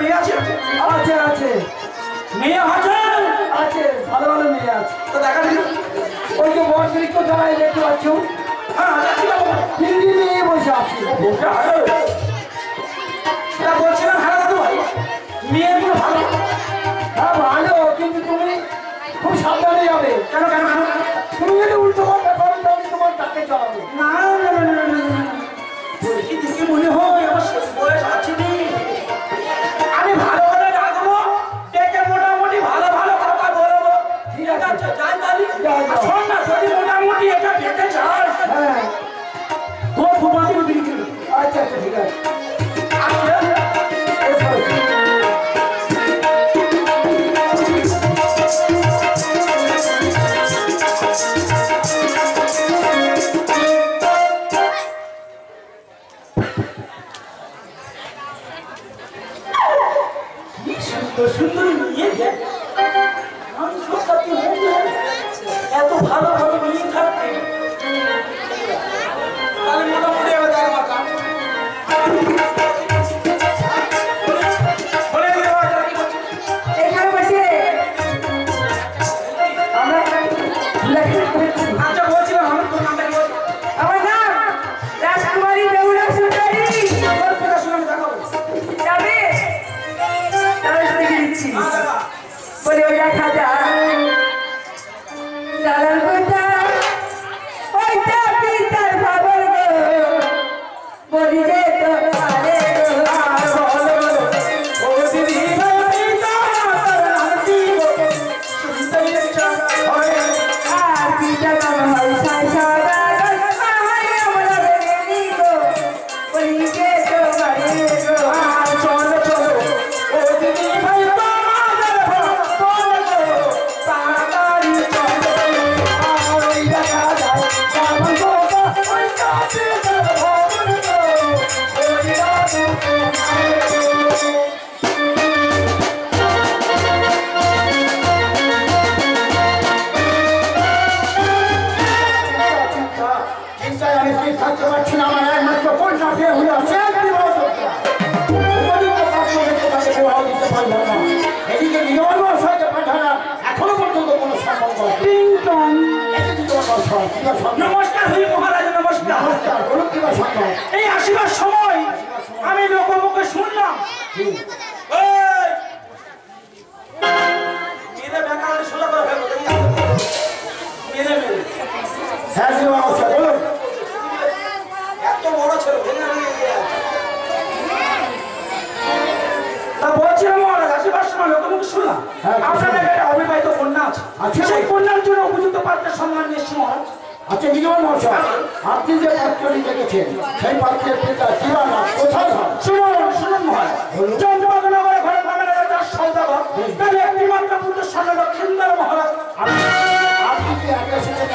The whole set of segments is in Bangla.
মেয়ে আছে। আছে মেয়ে ভালো ভালো মেয়ে আছে। তো দেখা দিল ওই যে বট বৃক্ষ তলায় দেখতে পাচ্ছ? হ্যাঁ। হিন্দি নিয়ে বসে আছে। তা বলছিলাম হ্যাঁ দাদু ভাই। মেয়েগুলো ভালো। হ্যাঁ ভালো কিন্তু তুমি খুব সাবধানে যাবে। কেন কেন? তুমি যদি উল্টো তাকে চালাবে না না না না বলছি দেখে মনে হয় আমার শেষ বয়স আছে আপনাদের একটা অবিবাহিত কন্যা আছে। সেই কন্যার জন্য উপযুক্ত পাত্রের সন্ধান নিয়েছি মহারাজ। আচ্ছা নিয়ম মশাই আপনি যে পাত্রটি দেখেছেন সেই পাত্রের পিতা কিবা না কোথায় হয় শুনুন, শুনুন মহারাজ। চম্পকনগরে ঘরে বাগানে রাজার সওদাগর, তার একটিমাত্র পুত্র স্বর্ণলক্ষিন্দর মহারাজ। আপনি কি একা এসেছেন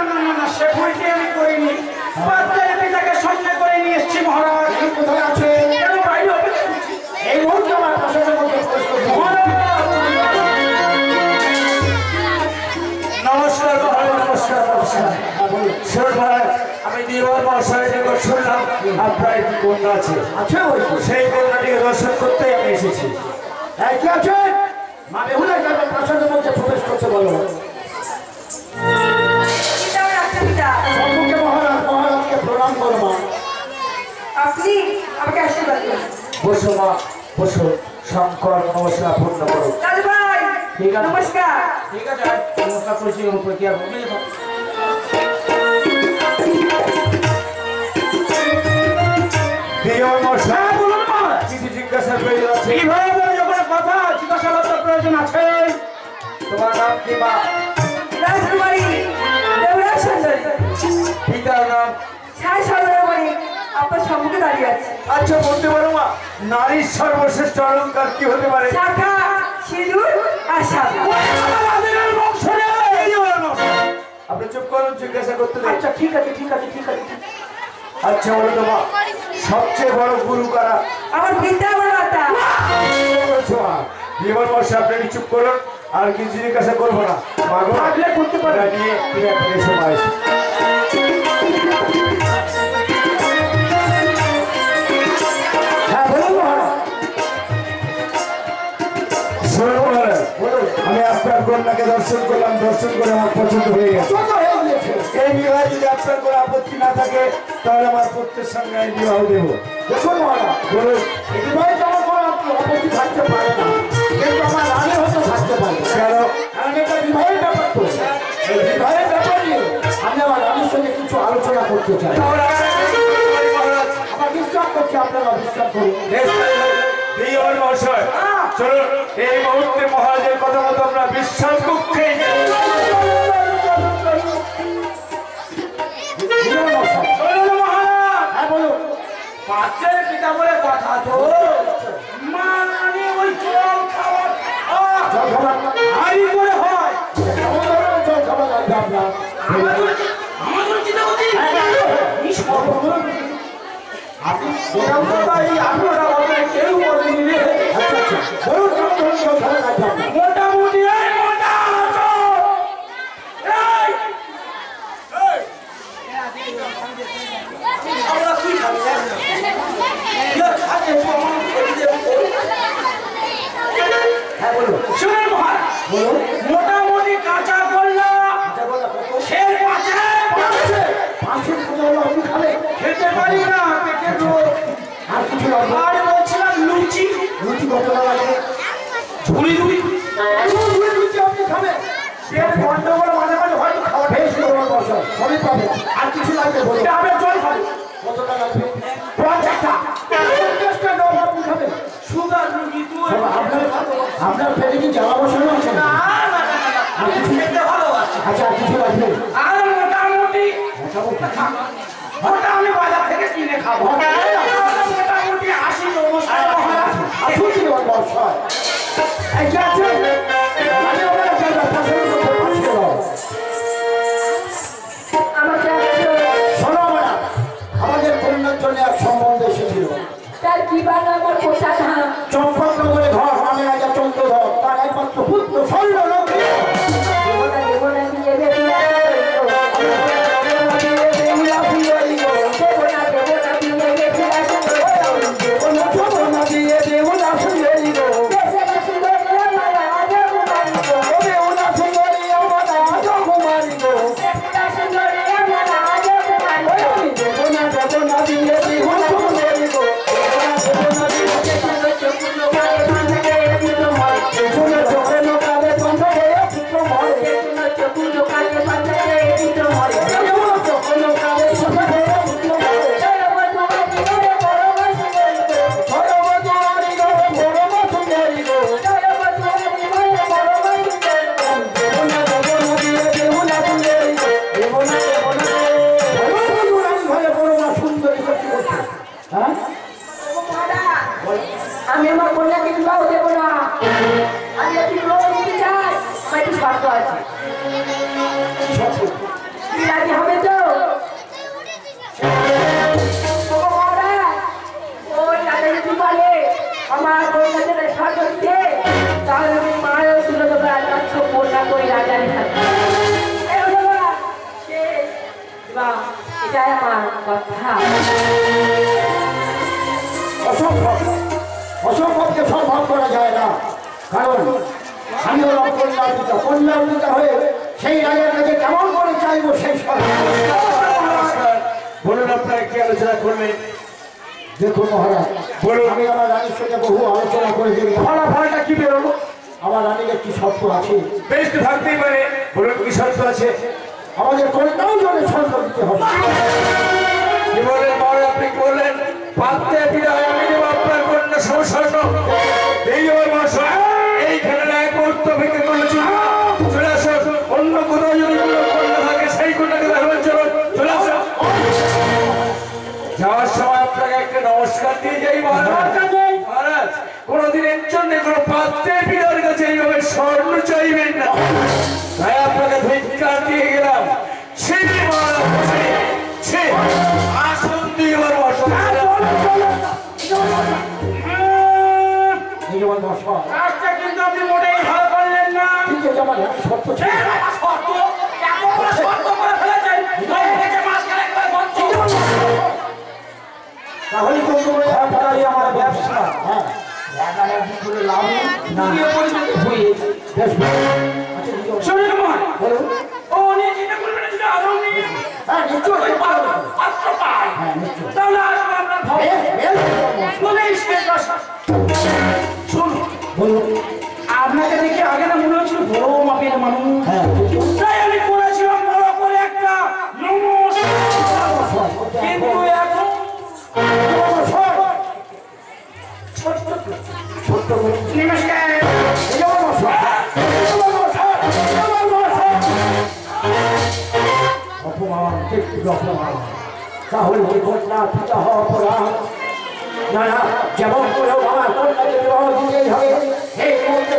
না না, না, না, না, না, না, না, সে ভুলটি আমি করিনি। পাত্রের পিতাকে সঙ্গে করে নিয়ে এসেছি মহারাজ। কোথায় বাইরে অপেক্ষা করছি? এই মুহূর্তে আমার! নমস্কার নমস্কার নমস্কার আমি দিবার মহাশয়ের নিকট শুনলাম আপনার একটি কন্যা আছে আছে ওই সেই কন্যাটিকে দর্শন করতেই আমি এসেছি এই কি আছে মা বেহুলা যাবে প্রাসাদের মধ্যে প্রবেশ করতে বলো করো মা। আপনি আমাকে আশীর্বাদ করুন বসো মা বসো। শঙ্কর নমস্কার পূর্ণ করো। দাদু ভাই ঠিক আছে। নমস্কার। ঠিক আছে। নমস্কার করছি উপরে কি আর জিজ্ঞাসা প্রয়োজন আছে। বলে কথা জিজ্ঞাসাবাদের প্রয়োজন আছে। তোমার নাম কি মা? রাজকুমারী পিতার নাম সাই সর্বমণি আপনার সম্মুখে দাঁড়িয়ে আছে। আচ্ছা বলতে পারো মা নারীর সর্বশ্রেষ্ঠ অলঙ্কার কি হতে পারে? শাখা সিঁদুর আর শাখা আপনি চুপ করুন জিজ্ঞাসা করতে। আচ্ছা ঠিক আছে ঠিক আছে ঠিক আছে আচ্ছা বলো তো মা সবচেয়ে বড় গুরু কারা? আমার পিতা আমার মাতা বিমান মশাই আপনি চুপ করুন আর কিছু জিজ্ঞাসা করব না। মাগো করতে পারে। নিয়ে ফিরে দর্শন করলাম দর্শন করে আমার পছন্দ হয়ে গেছে। হয়ে এই বিবাহে যদি আপনার কোনো আপত্তি না থাকে তাহলে আমার পুত্রের সঙ্গে আমি বিবাহ দেবো। দেখুন মহারাজ বলুন। বিবাহে তো আমার কোনো আপত্তি থাকতে পারে না। কিন্তু আমার হয়তো থাকতে পারে। কেন? কারণ এটা বিবাহের ব্যাপার তো। এই বিবাহের ব্যাপার নিয়ে আমি আমার রানীর সঙ্গে কিছু আলোচনা করতে চাই। আমার বিশ্বাস করছি আপনারা বিশ্বাস করুন। মহাশয় এই মুহূর্তে মহারাজের কথা মতো আমরা বিশ্বাস মহারাজ হ্যাঁ পাত্রের পিতা বলে কথা তো। মা ওই জল খাবার খাবার করে হয়। জল খাবার আমাদের আমাদের চিন্তা করছি। আপনি সেরকম কথা এই আপনারা বলেন কেউ বলেনি রে আচ্ছা আচ্ছা বলুন কেমন ধরনের জল খাবার লাগবে আপনার মোটামুটি এই মোটা আছো এই এই আমরা তুই খাবি জানি না ইয়া খাতে তো আমার খেতে দেবো হ্যাঁ বলুন শুনুন মহারাজ বলুন মোটামুটি কাঁচা করলা আচ্ছা বলো কত খেয়ে পাচ্ছে হলো খেতে পারি না রোগ। আর কিছু আর বলছিলাম লুচি। রুটি কত টাকা ঝুড়ি ঝুড়ি রুটি আপনি খাবেন। পেট গন্ডগোল মাঝে মাঝে হয়তো খাওয়া বেশ করবেন বসা সবই আর কিছু লাগবে বলুন ডাবের জল খাবে। কত টাকা লাগবে? পঞ্চাশটা। পঞ্চাশটা ডব আপনি খাবেন। সুগার রুগী তুই আপনার আপনার পেটে কি জ্বালা বসানো আছে? না না না না আমি খেতে ভালোবাসি আচ্ছা আর কিছু লাগবে? মোটামুটি আমি বাজার থেকে মোটামুটি আশি বর্ষা কথা অসম্ভব অসম্ভবকে সম্ভব করা যায় না। কারণ আমি হলাম কন্যার পিতা হয়ে সেই রাজার কাছে কেমন করে চাইব সেই বলুন আপনারা কি আলোচনা করলেন দেখুন মহারাজ বলুন। আমি আমার রানীর সঙ্গে বহু আলোচনা করে দেখি ফলাফলটা কি বেরোলো? আমার রানীর একটি শর্ত আছে। বেশ তো থাকতেই পারে। বলুন কি শর্ত আছে? আমাদের কন্যাও জন্য স্বর্ণ দিতে হবে। বললেন আপনি বললেন পাত্রে বিদায় আমি আপনার কন্যা সমস্যান্য এই মহাশয় তাহলে তো তোমার খারাপ আমার ব্যবসা? হ্যাঁ। কি করে লাভ? না। দিয়ে পরিচিত হয়ে। বেশ। ভালো। আচ্ছা বলুন। ও উনি যেটা করবেন সেটা আরও নিয়ে হ্যাঁ নিশ্চয়ই। পাত্র পাত্র পাই হ্যাঁ নিশ্চয়ই। তাহলে আসবে আমরা হচ্ছিল বড় মাপের মানুষ। হ্যাঁ। তাই আমি করেছিলাম বড় করে একটা কিন্তু এখন তাহলে ওই ঘটনা পিতা হওয়া অপরাধ। না না যেমন করে আমার কন্যাকে বিবাহ দিতেই হবে। এই মুহূর্তে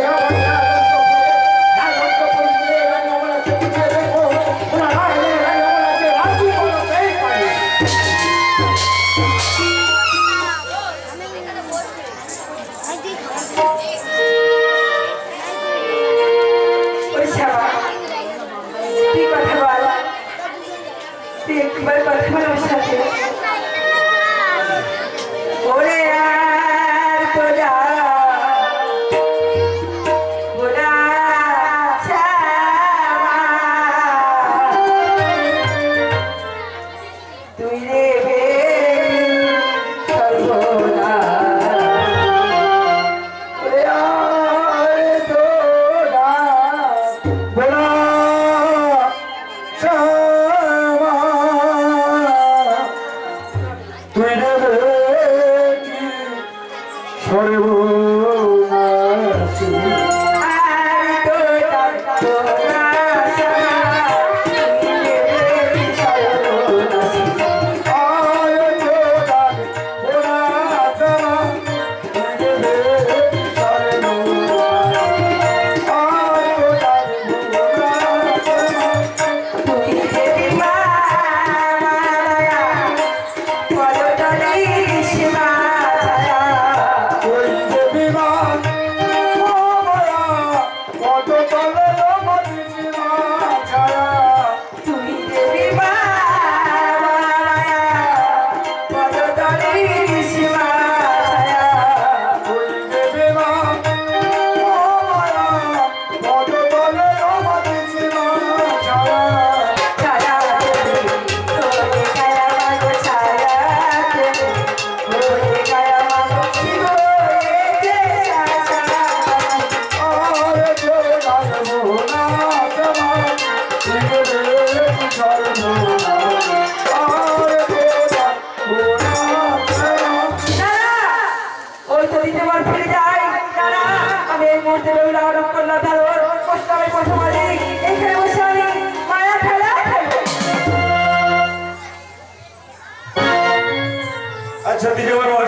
আচ্ছা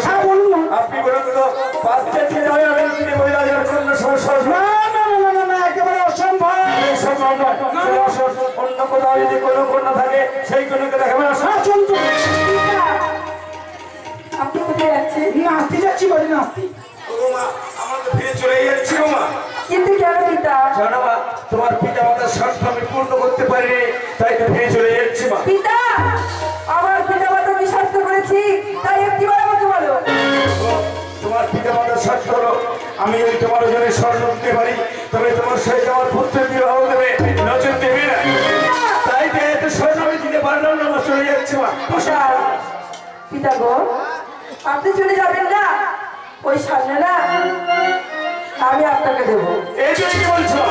হ্যাঁ। আপনি বলুন তো পাঁচটা ছেলে হবে আমি তিনি মহিলা যার জন্য সমস্যা না না না না না একেবারে অসম্ভব। এই সম্ভব নয়। অন্য কোথাও যদি কোনো কন্যা থাকে সেই কন্যাকে দেখাবে না চল চল আপনি কোথায় যাচ্ছেন? নাস্তি যাচ্ছি বাড়ি নাস্তি ও মা আমরা তো চলে যাচ্ছি গো মা। কিন্তু কেন পিতা? জানো মা তোমার পিতা মাতার স্বার্থ আমি পূর্ণ করতে পারিনি তাই তো ফিরে চলে স্বার্থ হলো আমি যদি তোমার জন্য স্বর্ণ দিতে পারি। তবে তোমার সহিত আমার পুত্রের বিবাহ দেবে নজর দেবে না। তাই তো এত স্বর্ণ আমি দিতে পারলাম না মা চলে যাচ্ছি মা। পিতা গো আপনি চলে যাবেন না? ওই সামনে না? আমি আপনাকে দেবো। এই যে কি বলছো?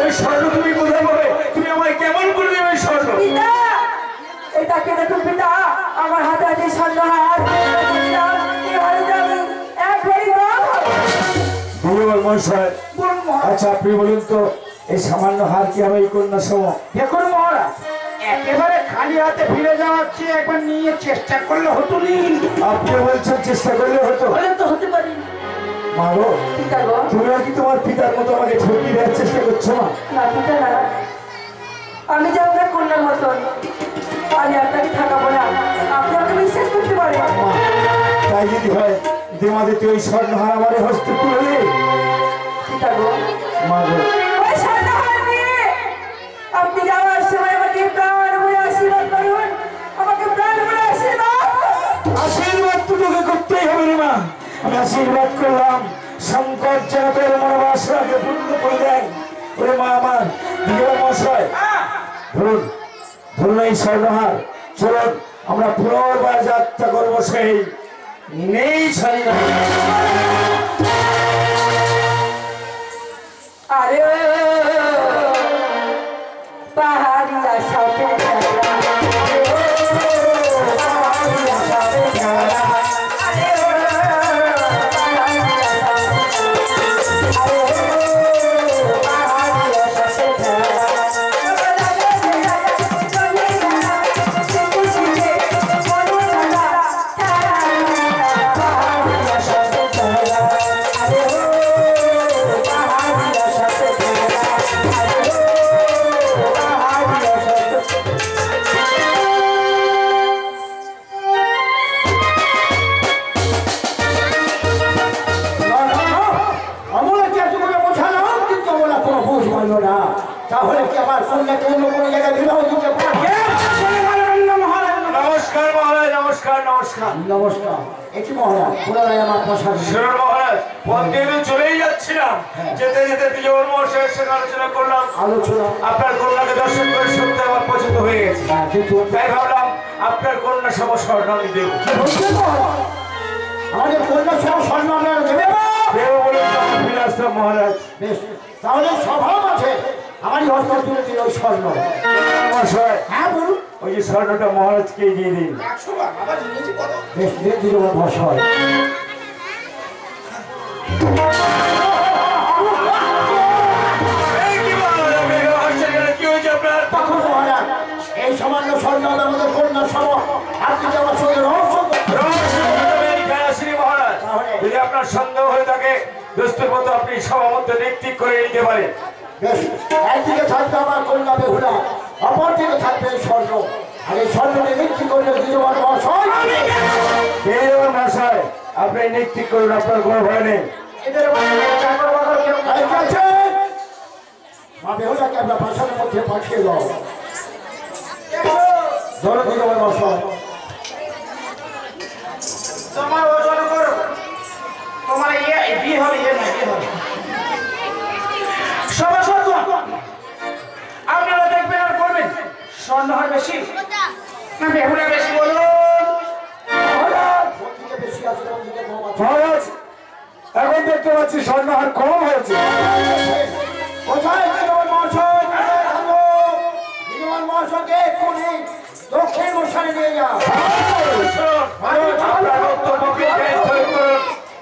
ওই স্বর্ণ তুমি কোথায় পাবে? তুমি আমায় কেমন করে দেবে ওই স্বর্ণ? পিতা! এটাকে দেখুন পিতা আমার হাতে আছে স্বর্ণহার এই ভগবান মহাশয় আচ্ছা আপনি বলুন তো এই সামান্য হার কি হবে এই কন্যা সম দেখুন মহারাজ একেবারে খালি হাতে ফিরে যাওয়ার একবার নিয়ে চেষ্টা করলে হতো নি। আপনি বলছেন চেষ্টা করলে হতো। হলে তো হতে পারি। মা গো পিতা গো তুমি কি তোমার পিতার মতো আমাকে ঠকিয়ে দেওয়ার চেষ্টা করছ মা? না পিতা না। আমি যে আপনার কন্যার মতন আমি আপনাকে থাকাবো না আপনি আমাকে বিশ্বাস করতে পারেন। তাই যদি হয় দেমাদিতে ওই স্বর্ণহার আমার হস্তে তুলে গো নিয়ে আপনি যাওয়ার সময় আমাকে প্রাণ ভরে আশীর্বাদ করুন। আমাকে প্রাণ ভরে আশীর্বাদ আশীর্বাদ তো তোকে করতেই হবে রে মা। আমি আশীর্বাদ করলাম। শঙ্কর যেন তোর মনোবাসনাকে পূর্ণ করে দেন ওরে মা আমার বিজয় মশাই ধরুন ধরুন এই স্বর্ণহার চলুন আমরা পুনর্বার যাত্রা করব সেই নেই ছাড়ি না আরে আমার মহারাজ চলেই যাচ্ছিলাম। যেতে যেতে বিজয় মহাশয়ের সঙ্গে আলোচনা করলাম। আলোচনা। আপনার কন্যাকে দর্শন করে সত্যি আমার পছন্দ হয়ে গেছে। হ্যাঁ, কিন্তু তাই ভাবলাম আপনার কন্যা সব স্বর্ণ আমি দেবো আমাদের কন্যা সব স্বর্ণ আপনারা দেবে? বলে বিলাসরাম মহারাজ। বেশ তাহলে স্বভাব আছে। আমারই হস্ত তুলে দিল ওই স্বর্ণ মহাশয় হ্যাঁ বলুন। ওই যে স্বর্ণটা মহারাজকে দিয়ে দিন। বেশ দিয়ে দিল মহাশয়। এই সামান্য স্বর্ণ আমাদের কন্যা সম আপনি যে আমার সঙ্গে রহস্য। যদি আপনার সন্দেহ হয়ে থাকে দোস্তের মতো আপনি সবার মধ্যে ঠিক করে নিতে পারেন। একদিকে থাকবে আমার কন্যা বেহুলা অপর দিকে থাকবে এই স্বর্ণ। আর এই স্বর্ণকে বিক্রি করলে দিলবার মহাশয়। আপনি নিশ্চিত করুন আপনার কোনো ভয় নেই। এদের চাকর বাকর কেউ কি আছে? মা বেহুলাকে আমরা বাসার মধ্যে পাঠিয়ে দাও। ধরো দিলবার মহাশয় তোমার ওজন করো। তোমার ইয়ে বিয়ে হবে ইয়ে না বিয়ে হবে। সবাই সত্য আপনারা দেখবেন আর করবেন। স্বর্ণ হয় বেশি। না বেহুলা বেশি বলুন। বেশি আছে এখন দেখতে পাচ্ছি স্বর্ণহার কম হয়েছে কোথায় মহাশয় মহাশয়কে এক্ষুনি দক্ষিণ নিয়ে যাও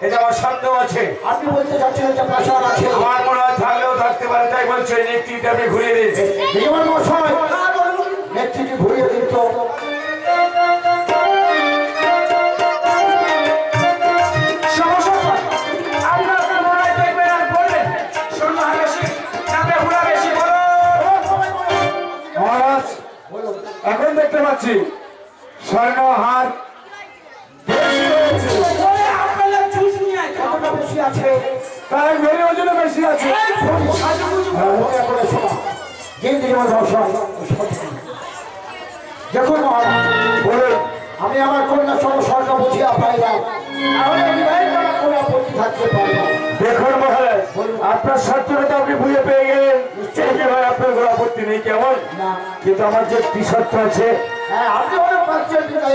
এটা আমার সন্দেহ আছে আপনি বলতে চাচ্ছেন যে প্রাসাদ আছে আমার মনে হয় থাকলেও থাকতে পারে তাই বলছে আপনি ঘুরিয়ে দিন নেত্রীটি ঘুরিয়ে দিত সবাই পাচ্ছি স্বর্ণহার বেশি আছে ওজনে বেশি আছে। করে শোনা দিন দিলবার মশাই দেখুন আমি আমার কন্যা সহ স্বর্ণ বুঝিয়া পাইলাম দেখুন মহারাজ আপনার সচ্ছলতা আপনি বুঝে পেয়ে গেলেন। আপনার কোনো আপত্তি নেই কেমন? কিন্তু আমার যে একটি শর্ত আছে হ্যাঁ আপনি অনেক পাচ্ছেন কিন্তু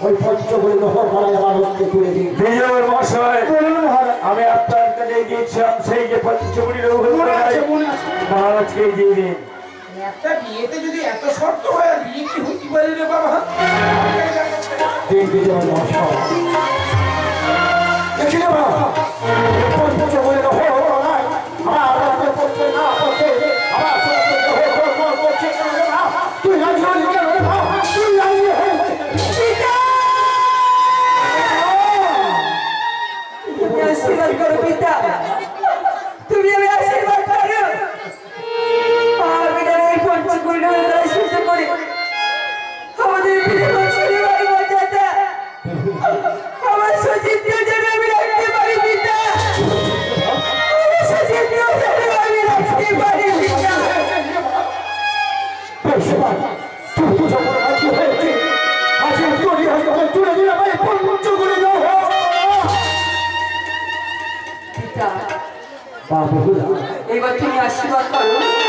ওই পঞ্চগুলি নহর মারায় মানুষকে তুলে দিন বিজয় মশাই আমি আপনার কাছে গিয়েছিলাম সেই যে মহারাজকে দিয়ে দিন একটা বিয়েতে যদি এত পারে রে বাবা বাবা না তুই না করো পিতা। তুমি আমি আশীর্বাদ করো। আর বিটা এই পঞ্চগুণ করে 이거 팀이야 시바카는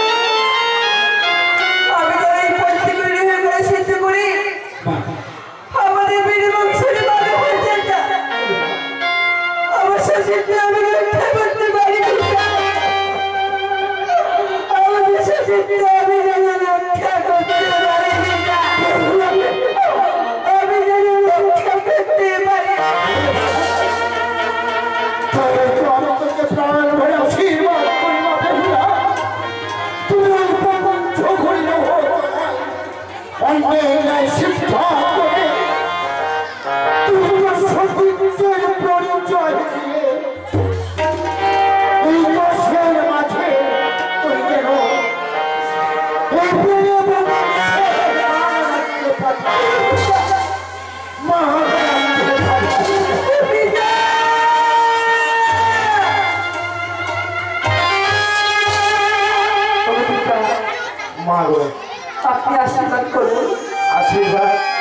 মা গো আপনি আশীর্বাদ করুন। আশীর্বাদ।